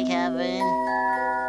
like heaven.